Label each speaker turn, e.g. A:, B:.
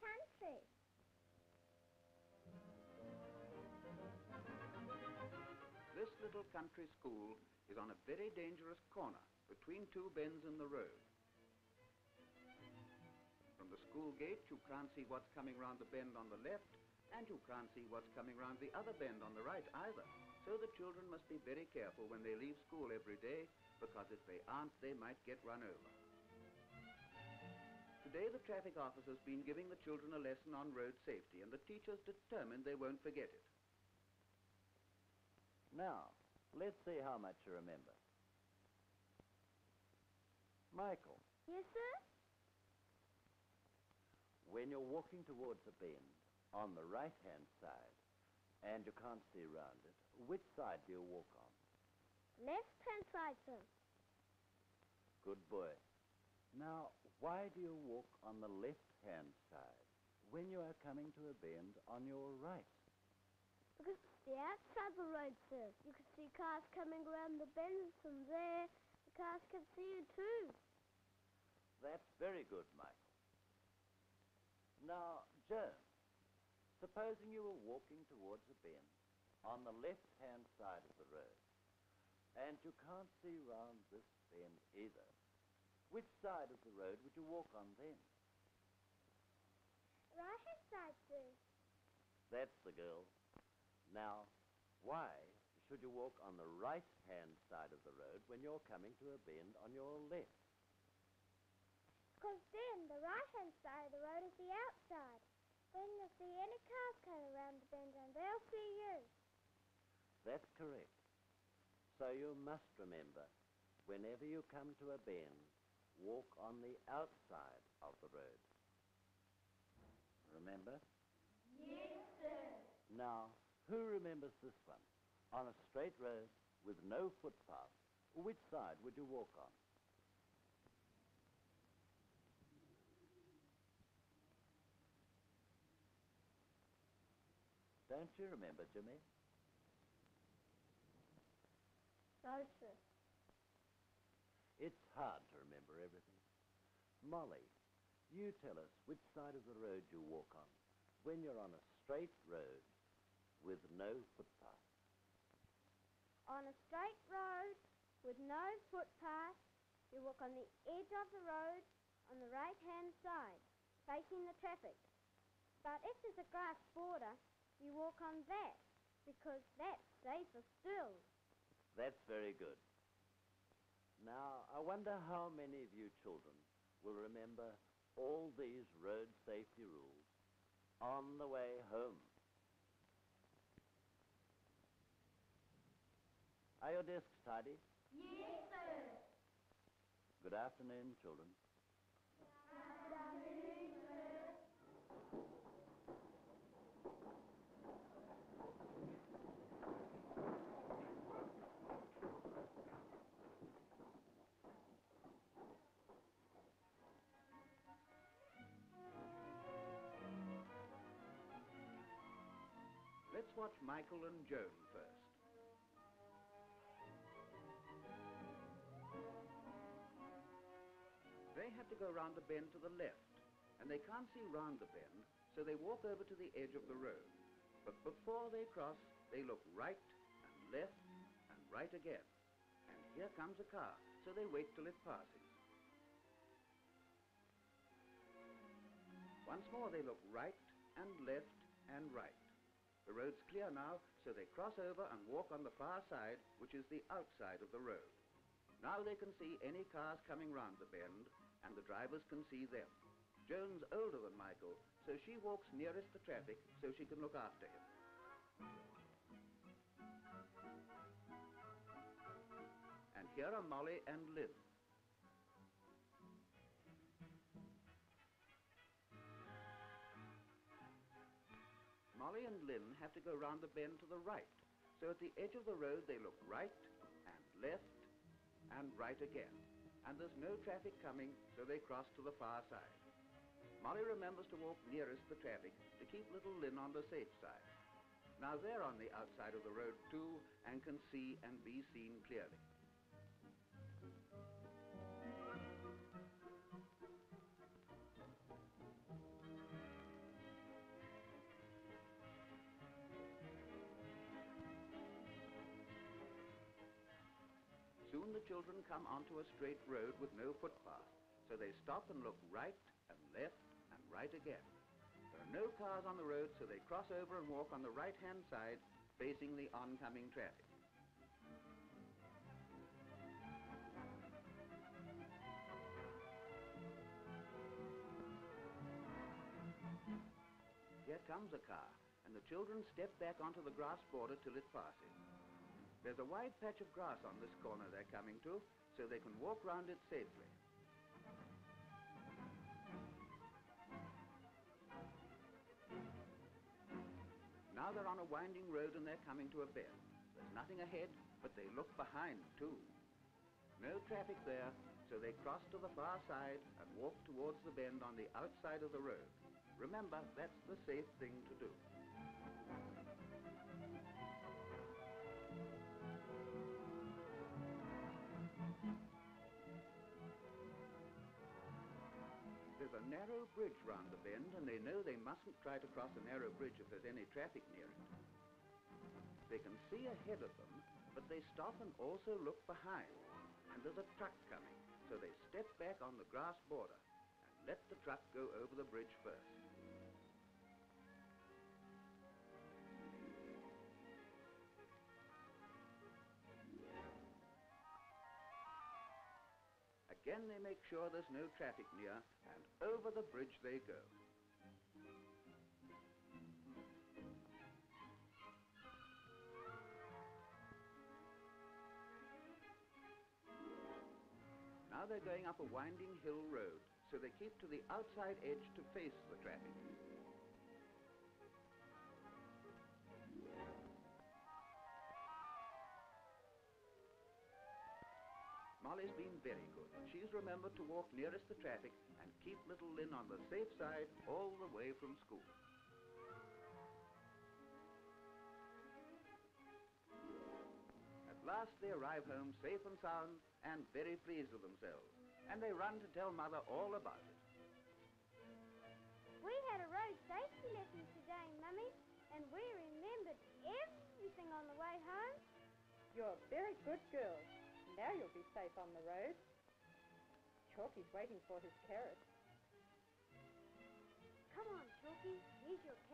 A: country.
B: This little country school is on a very dangerous corner between two bends in the road. From the school gate, you can't see what's coming round the bend on the left, and you can't see what's coming round the other bend on the right either. So the children must be very careful when they leave school every day, because if they aren't, they might get run over. Today, the traffic officer's been giving the children a lesson on road safety, and the teacher's determined they won't forget it.
C: Now, let's see how much you remember. Michael,
A: Yes, sir?
C: when you're walking towards a bend on the right-hand side and you can't see around it, which side do you walk on?
A: Left-hand side, sir.
C: Good boy. Now, why do you walk on the left-hand side when you are coming to a bend on your right?
A: Because the outside of the road, sir. You can see cars coming around the bend from there. The cars can see you too.
C: That's very good, Michael. Now, Joan, supposing you were walking towards a bend on the left-hand side of the road, and you can't see round this bend either, which side of the road would you walk on then?
A: Right-hand side, sir.
C: That's the girl. Now, why should you walk on the right-hand side of the road when you're coming to a bend on your left?
A: Because then the right-hand side of the road is the outside. Then you'll see any cars coming around the bend and they'll see you.
C: That's correct. So you must remember, whenever you come to a bend, walk on the outside of the road. Remember?
A: Yes, sir.
C: Now, who remembers this one? On a straight road with no footpath, which side would you walk on? Don't you remember, Jimmy?
A: No, sir.
C: It's hard remember everything. Molly, you tell us which side of the road you walk on when you're on a straight road with no footpath.
A: On a straight road with no footpath, you walk on the edge of the road on the right-hand side, facing the traffic. But if there's a grass border, you walk on that, because that's safer still.
C: That's very good. Now, I wonder how many of you children will remember all these road safety rules on the way home. Are your desks tidy?
A: Yes, sir.
C: Good afternoon, children.
A: Good afternoon,
B: Let's watch Michael and Joan first. They have to go round the bend to the left, and they can't see round the bend, so they walk over to the edge of the road. But before they cross, they look right and left and right again. And here comes a car, so they wait till it passes. Once more they look right and left and right. The road's clear now, so they cross over and walk on the far side, which is the outside of the road. Now they can see any cars coming round the bend, and the drivers can see them. Joan's older than Michael, so she walks nearest the traffic so she can look after him. And here are Molly and Lynn. Molly and Lynn have to go round the bend to the right. So at the edge of the road, they look right and left and right again. And there's no traffic coming, so they cross to the far side. Molly remembers to walk nearest the traffic to keep little Lynn on the safe side. Now they're on the outside of the road too and can see and be seen clearly. The children come onto a straight road with no footpath, so they stop and look right and left and right again. There are no cars on the road, so they cross over and walk on the right-hand side, facing the oncoming traffic. Here comes a car, and the children step back onto the grass border till it passes. There's a wide patch of grass on this corner they're coming to, so they can walk round it safely. Now they're on a winding road and they're coming to a bend. There's nothing ahead, but they look behind too. No traffic there, so they cross to the far side and walk towards the bend on the outside of the road. Remember, that's the safe thing to do. There's a narrow bridge round the bend, and they know they mustn't try to cross a narrow bridge if there's any traffic near it. They can see ahead of them, but they stop and also look behind. And there's a truck coming, so they step back on the grass border and let the truck go over the bridge first. Again they make sure there's no traffic near, and over the bridge they go. Now they're going up a winding hill road, so they keep to the outside edge to face the traffic. Molly's been very good. She's remembered to walk nearest the traffic and keep little Lynn on the safe side all the way from school. At last they arrive home safe and sound and very pleased with themselves. And they run to tell Mother all about it.
A: We had a road safety lesson today, Mummy, and we remembered everything on the way home.
D: You're a very good girl. Now you'll be safe on the road. Chalky's waiting for his carrot.
A: Come on, Chalky, here's your.